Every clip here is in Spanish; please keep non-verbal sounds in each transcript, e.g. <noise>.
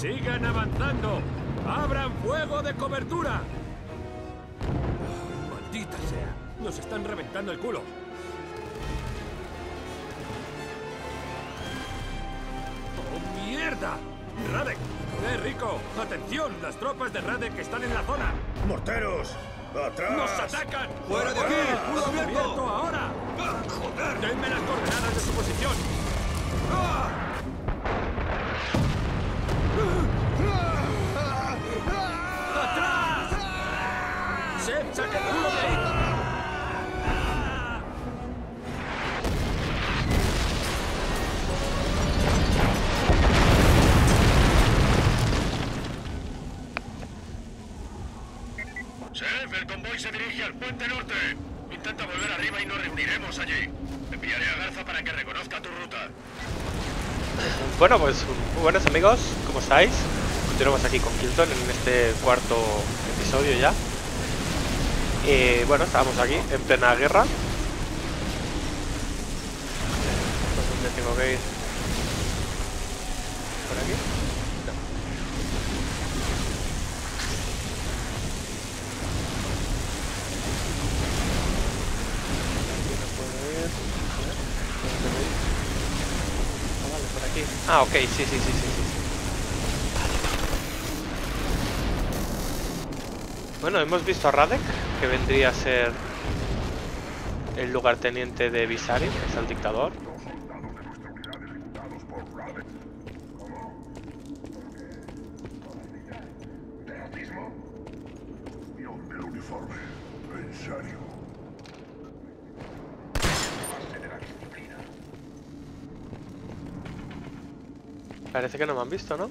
¡Sigan avanzando! ¡Abran fuego de cobertura! Ah, ¡Maldita sea! ¡Nos están reventando el culo! ¡Oh, mierda! ¡Radek! ¡Eh, Rico! ¡Atención! Las tropas de Radek están en la zona. ¡Morteros! ¡Atrás! ¡Nos atacan! ¡Fuera de aquí! ¡Culo abierto! ahora! ¡Joder! ¡Denme las coordenadas de su posición! ¡Atrás! ¡Seb, el convoy se dirige al puente norte. Intenta volver arriba y nos reuniremos allí. Enviaré a Garza para que reconozca tu ruta. Bueno, pues buenos amigos, ¿cómo estáis? Continuamos aquí con Kilton en este cuarto episodio ya. Eh, bueno, estábamos aquí en plena guerra. ¿Por dónde tengo que ir? ¿Por aquí? No. Aquí no puedo ir. Ah, vale, por aquí. Ah, ok, sí, sí, sí, sí, sí. sí. Vale. Bueno, hemos visto a Radek, que vendría a ser el lugarteniente de Visarin, que es el dictador. Parece que no me han visto, ¿no?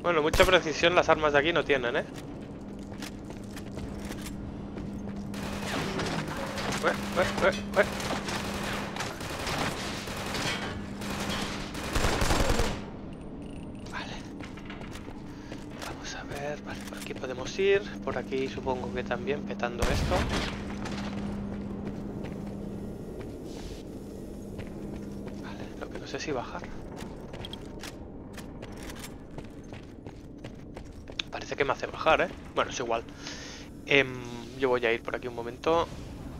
Bueno, mucha precisión las armas de aquí no tienen, ¿eh? Vale. Vamos a ver, vale, por aquí podemos ir, por aquí supongo que también petando esto. Vale, lo que no sé si bajar. Parece que me hace bajar, ¿eh? Bueno, es igual. Em, yo voy a ir por aquí un momento.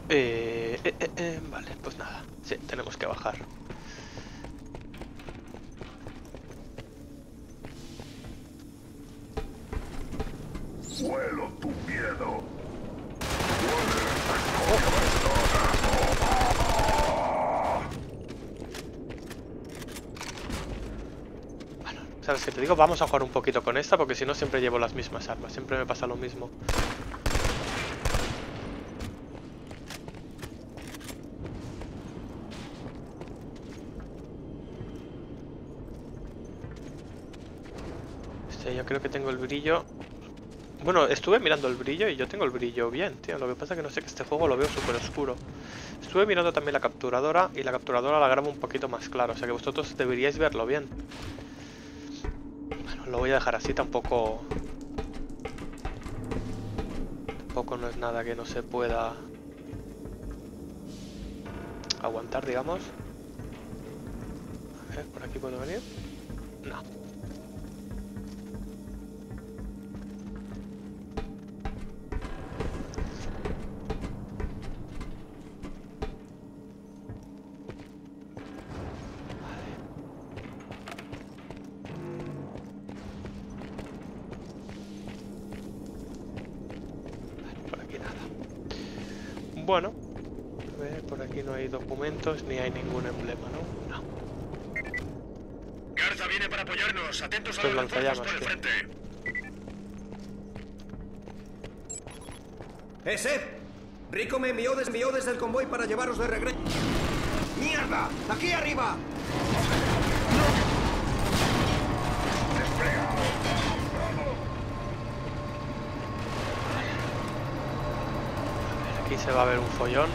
Eh, eh, eh, eh, vale, pues nada. Sí, tenemos que bajar. Suelo tu miedo. Bueno, ¿sabes qué te digo? Vamos a jugar un poquito con esta porque si no siempre llevo las mismas armas. Siempre me pasa lo mismo. Este, yo creo que tengo el brillo. Bueno, estuve mirando el brillo y yo tengo el brillo bien, tío. Lo que pasa es que no sé que este juego lo veo súper oscuro. Estuve mirando también la capturadora y la capturadora la grabo un poquito más claro. O sea que vosotros deberíais verlo bien. Lo voy a dejar así, tampoco... Tampoco no es nada que no se pueda... Aguantar, digamos. A ver, ¿por aquí puedo venir? No. Ni hay ningún emblema, ¿no? No. Garza viene para apoyarnos. Atentos a Estos los refuerzos lanzallamas, por el frente. ¡Eh! Rico me envió, des- envió desde el convoy para llevaros de regreso. ¡Mierda! ¡Aquí arriba! Aquí se va a ver un follón.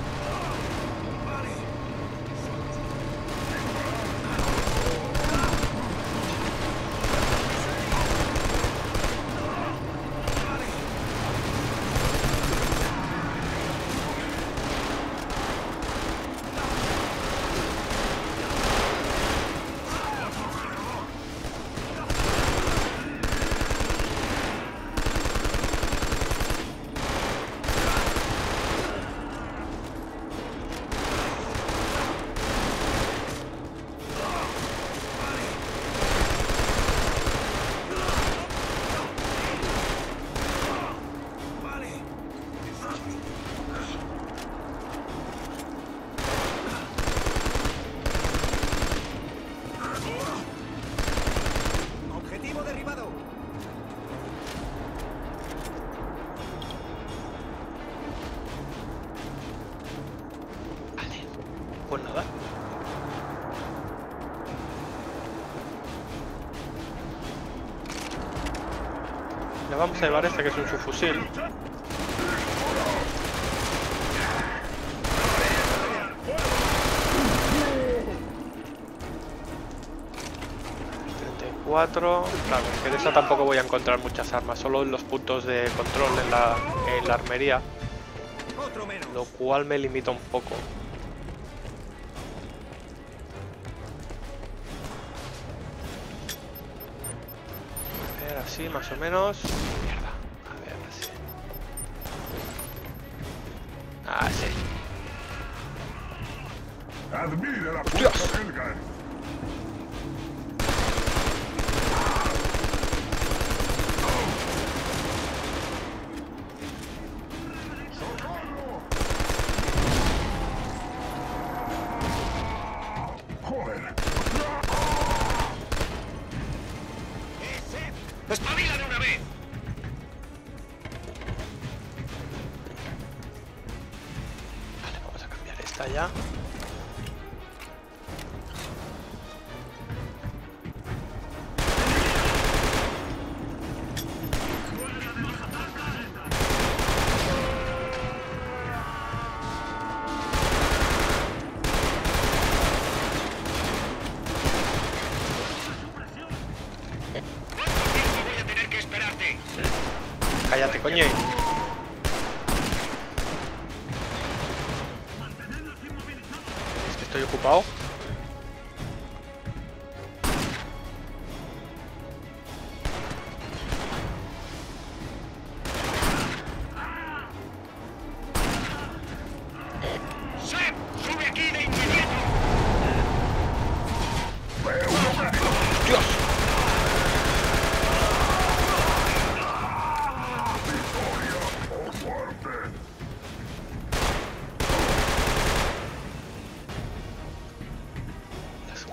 Este que es un subfusil. Cuatro. Claro, que de esa tampoco voy a encontrar muchas armas, solo en los puntos de control en la, en la armería, lo cual me limita un poco. Así más o menos. Mierda. A ver, así. Así. Admire la ¡Hostias! по ней.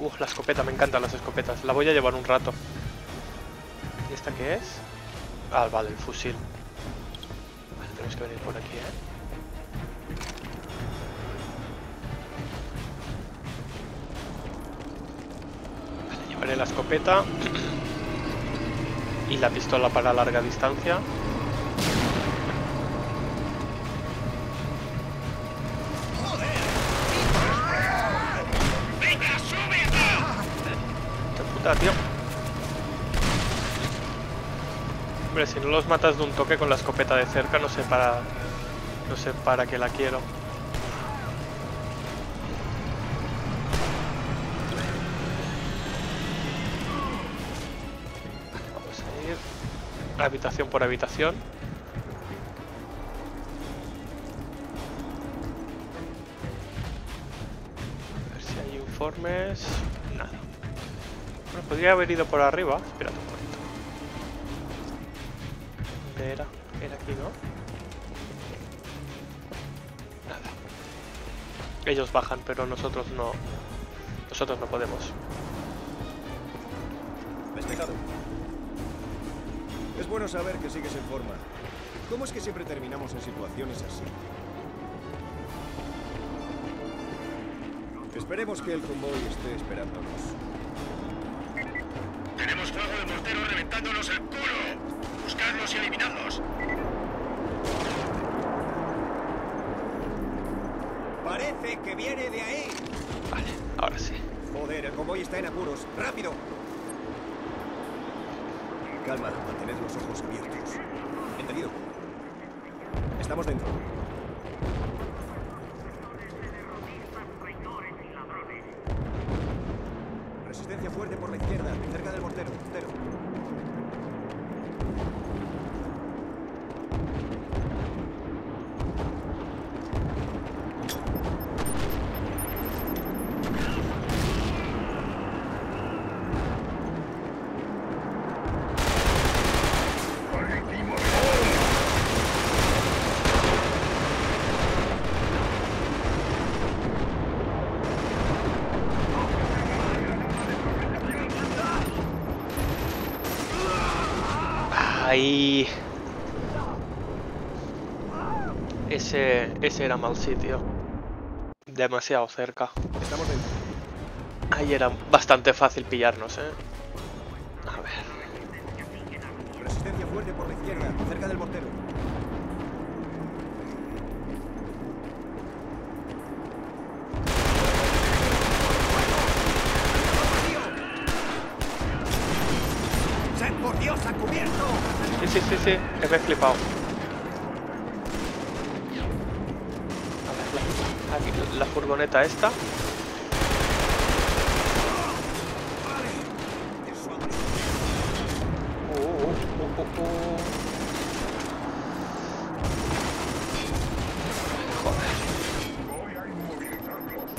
Uf, la escopeta, me encantan las escopetas. La voy a llevar un rato. ¿Y esta qué es? Ah, vale, el fusil. Vale, tenemos que venir por aquí, ¿eh? La escopeta. <clears throat> y la pistola para larga distancia. Hombre, si no los matas de un toque con la escopeta de cerca, no sé para... No sé para qué la quiero. Vamos a ir habitación por habitación. A ver si hay informes. Podría haber ido por arriba. Espérate un momento. ¿Dónde era? Era aquí, ¿no? Nada. Ellos bajan, pero nosotros no. Nosotros no podemos. Despejado. Es bueno saber que sigues en forma. ¿Cómo es que siempre terminamos en situaciones así? Esperemos que el convoy esté esperándonos. Fuego de mortero reventándonos el culo. Buscadlos y eliminadlos. Parece que viene de ahí. Vale, ahora sí. Joder, el convoy está en apuros. ¡Rápido! Calma, mantened los ojos abiertos. ¿Entendido? Estamos dentro. Resistencia fuerte por la izquierda, cerca del mortero. mortero. Ahí. Ese, era mal sitio. Demasiado cerca. Estamos dentro. Ahí era bastante fácil pillarnos, ¿eh? A ver. Resistencia fuerte por la izquierda, cerca del mortero. ¡Sed por Dios a cubierto! Sí, sí, sí, sí. Me he flipado. A ver, la, furgoneta esta. Eso Uh, uh, uh, uh, uh. Joder. Voy a inmovilizarlos.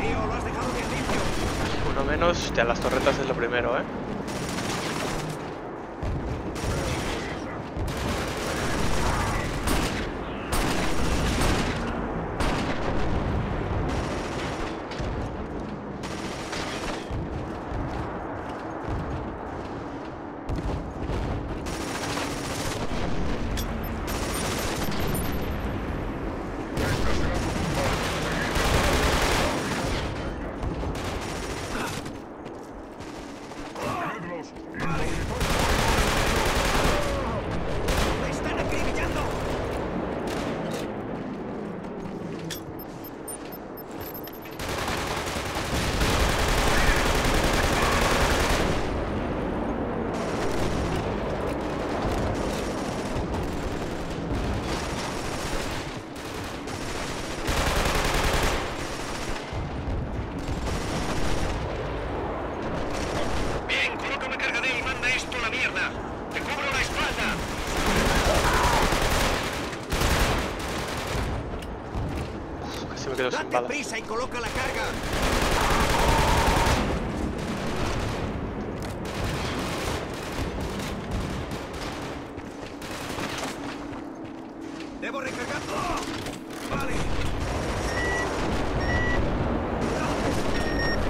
Tío, lo has dejado bien limpio. Uno menos. Las torretas es lo primero, ¿eh? Tenedlos. ¡Me están acribillando! Bien, colócame cargador y manda esto a la mierda. ¡Te cubro la espalda! ¡Date prisa y coloca la carga! ¡Debo recargar! ¡Oh! ¡Vale!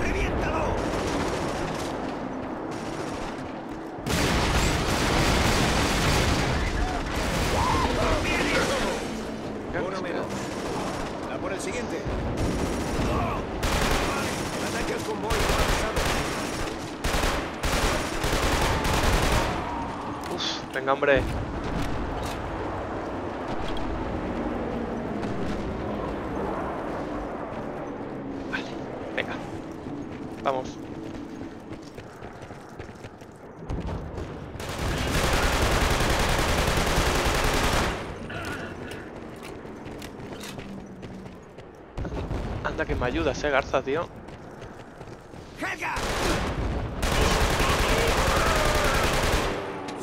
¡Reviéntalo! Uno menos. A por el siguiente. ¡Oh! Vale, el ataque al convoy lo ha pasado. Uf, venga, venga. Vamos. Anda que me ayudas, eh, Garza, tío. ¡Helga!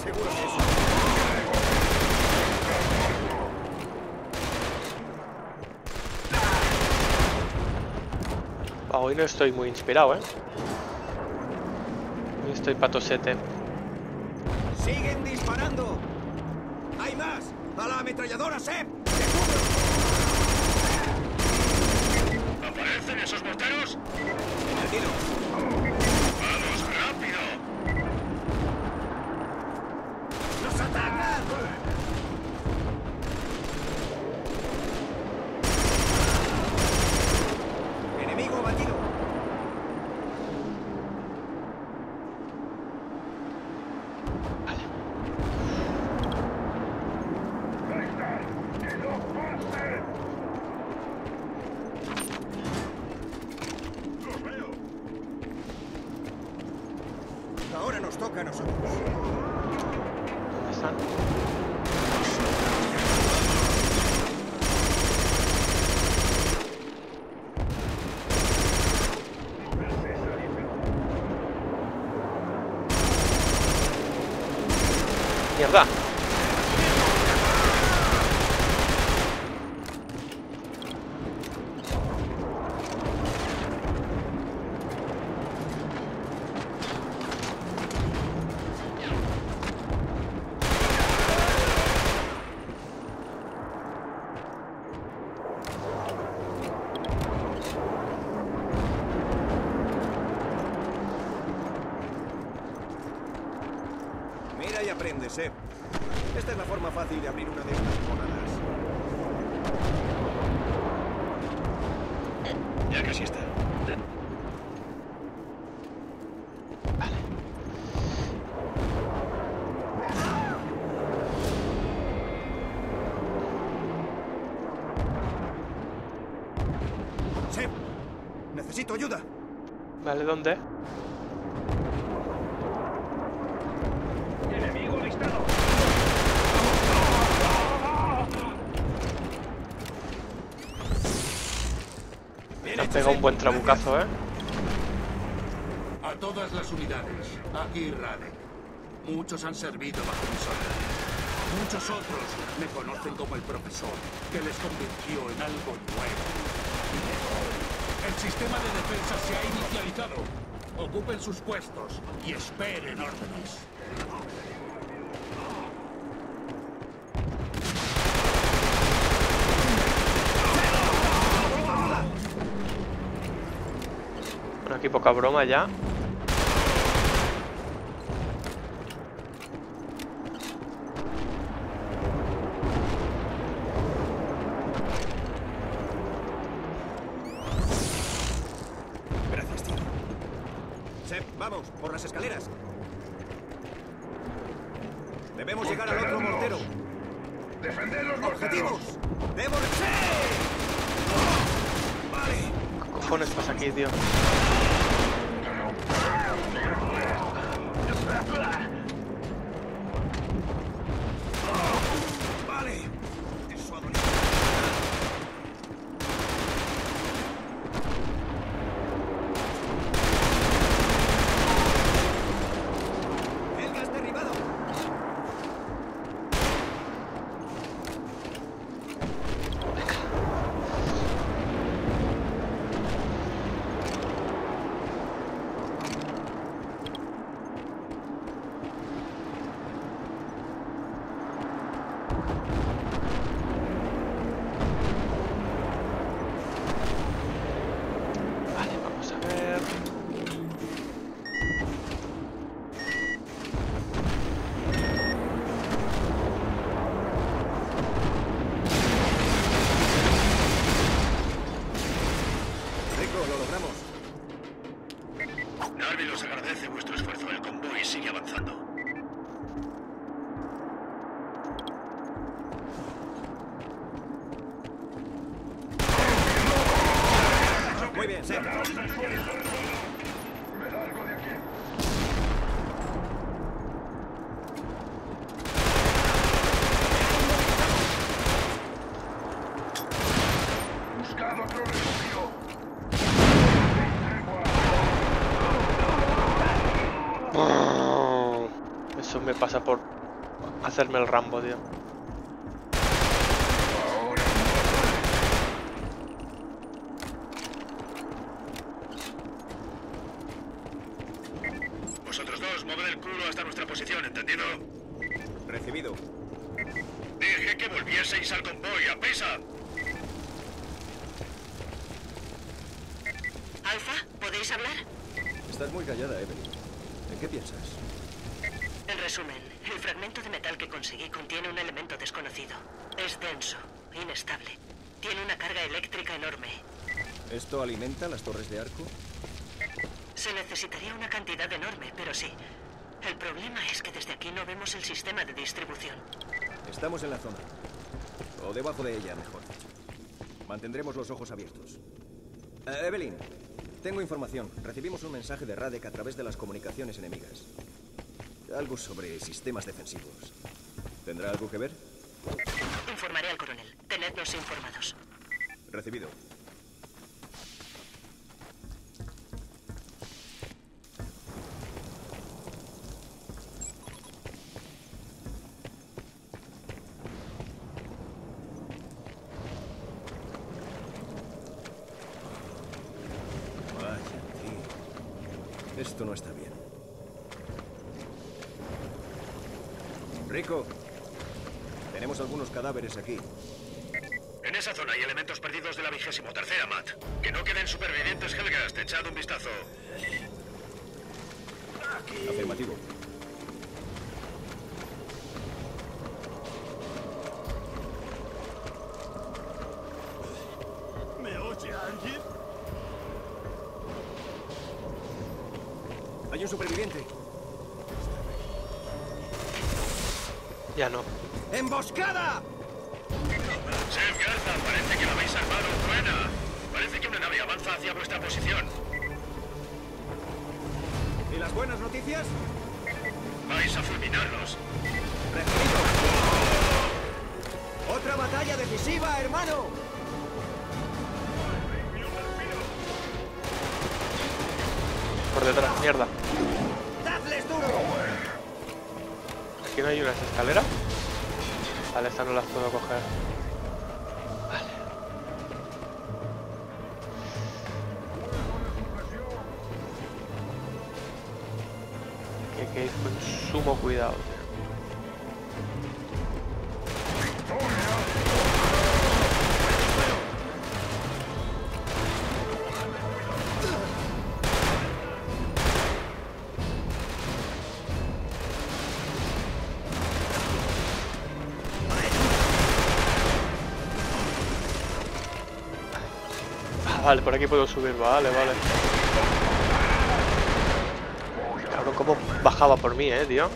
Seguro que eso. Ah, Hoy no estoy muy inspirado, ¿eh? Hoy estoy patosete. ¡Siguen disparando! ¡Hay más! ¡A la ametralladora, Seb! ¿Aparecen esos morteros? Tranquilo. ¡Vamos, rápido! ¡Nos atacan! Enemigo abatido. Vale. ¡Venga! ¡Que no pasen! ¡Los veo! Ahora nos toca a nosotros. ¿Dónde están? aprendes, eh. Esta es la forma fácil de abrir una de estas monadas. Ya casi está. Vale. Seb, necesito ayuda. Vale, ¿dónde? Enemigo avistado. Bien Te has hecho, pegado buen trabucazo, ¿eh? A todas las unidades, aquí Radek. Muchos han servido bajo mis órdenes. Muchos otros me conocen como el profesor, que les convirtió en algo nuevo. El sistema de defensa se ha inicializado. Ocupen sus puestos y esperen órdenes. Aquí poca broma ya. Gracias, tío. Seb, vamos, por las escaleras. Debemos llegar al otro mortero. Defended los morteros. ¡Objetivos! ¡Debemos... ¡Sí! Vale. ¿Qué cojones pasa aquí, tío? Vale. Eso ha dolido. El gas derribado. Vale, vamos a ver. Rico, lo logramos. Narvi os agradece vuestro esfuerzo. El convoy sigue avanzando. Muy bien, Seb. Me largo de aquí. Buscad otro refugio. Eso me pasa por hacerme el Rambo, tío. Ahora Vosotros dos, moved el culo hasta nuestra posición, ¿entendido? Recibido. Dije que volvieseis al convoy, a prisa. Alfa, ¿podéis hablar? Estás muy callada, Evelyn. ¿En qué piensas? En resumen, el fragmento de metal que conseguí contiene un elemento desconocido. Es denso, inestable. Tiene una carga eléctrica enorme. ¿Esto alimenta las torres de arco? Se necesitaría una cantidad enorme, pero sí. El problema es que desde aquí no vemos el sistema de distribución. Estamos en la zona. O debajo de ella, mejor. Mantendremos los ojos abiertos. Eh, Evelyn, tengo información. Recibimos un mensaje de Radek a través de las comunicaciones enemigas. Algo sobre sistemas defensivos. ¿Tendrá algo que ver? Informaré al coronel. Tenednos informados. Recibido. Esto no está bien. Rico, tenemos algunos cadáveres aquí. En esa zona hay elementos perdidos de la vigésimo tercera, Matt. Que no queden supervivientes, Helgast. Echad un vistazo. Afirmativo. Por detrás, mierda. Aquí no hay unas escaleras. Vale, estas no las puedo coger. Vale. Hay que ir con sumo cuidado. tío. Vale, por aquí puedo subir, vale, vale. Cabrón, cómo bajaba por mí, eh, tío.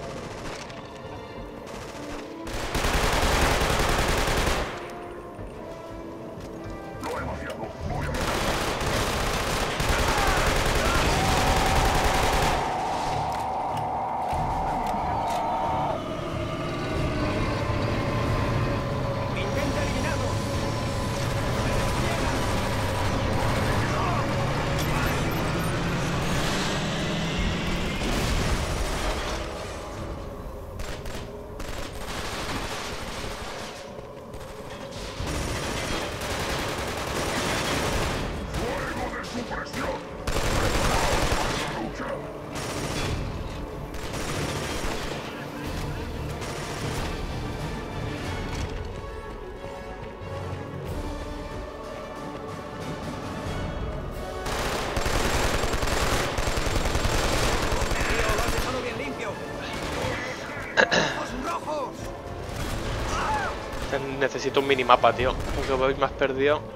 Necesito un minimapa, tío. Porque voy más perdido.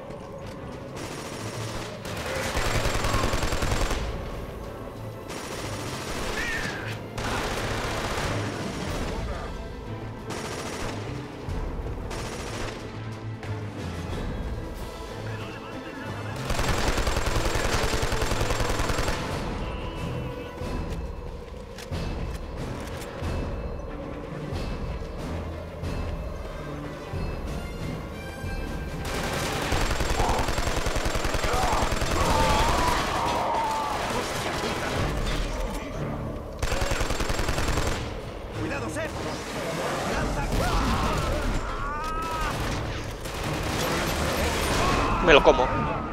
Lo como.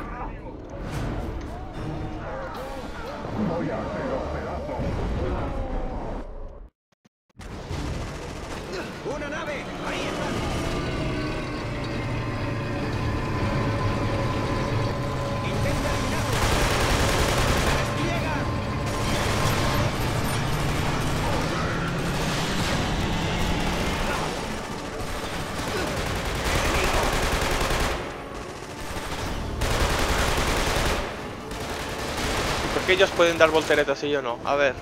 Ellos pueden dar volteretas y yo no? A ver.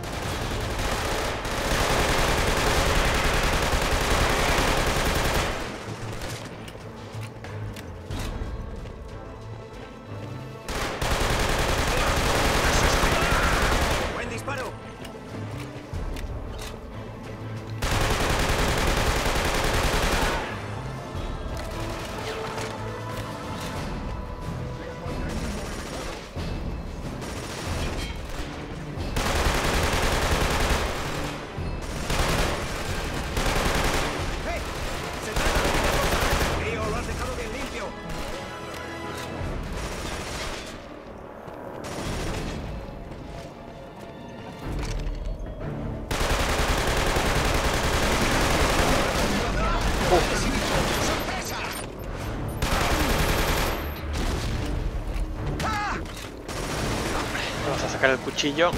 cuchillo.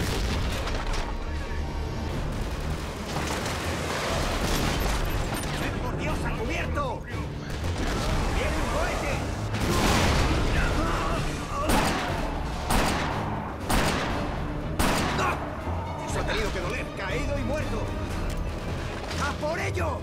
¡Por Dios, a cubierto! ¡Viene un cohete! ¡No! Eso ha tenido que doler, caído y muerto. ¡A por ellos!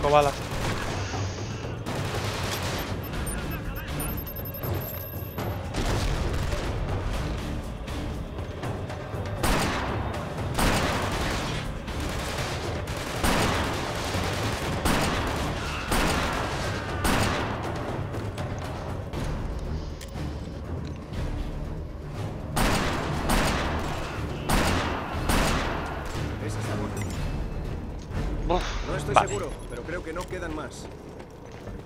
Cinco balas. Uf, No estoy vale. seguro, creo que no quedan más.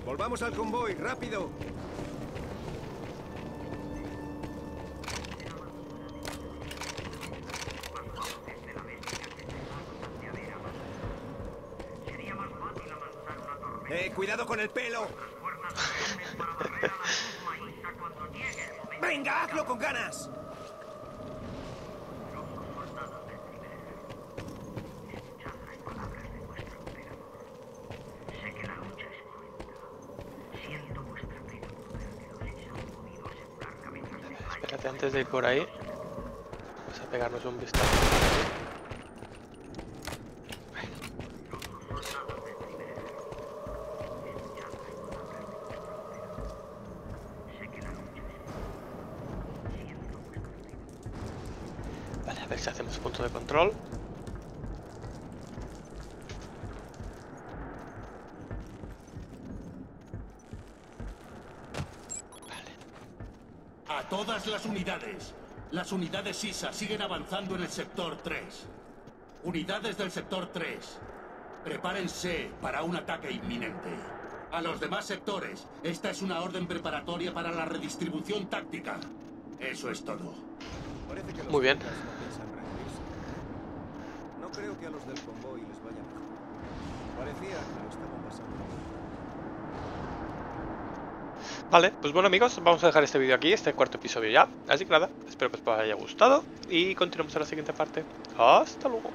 Volvamos al convoy, rápido. Eh, cuidado con el pelo. Venga, hazlo con ganas. Espérate, antes por ahí, vamos a pegarnos un vistazo. Vale, a ver si hacemos punto de control. A todas las unidades. Las unidades ISA siguen avanzando en el sector 3. Unidades del sector 3. Prepárense para un ataque inminente. A los demás sectores, esta es una orden preparatoria para la redistribución táctica. Eso es todo. Parece que los Muy bien. No creo que a los del convoy les vaya mejor. Parecía que lo estaban pasando. Vale, pues bueno amigos, vamos a dejar este vídeo aquí, este cuarto episodio ya. Así que nada, espero que os haya gustado y continuamos en la siguiente parte. Hasta luego.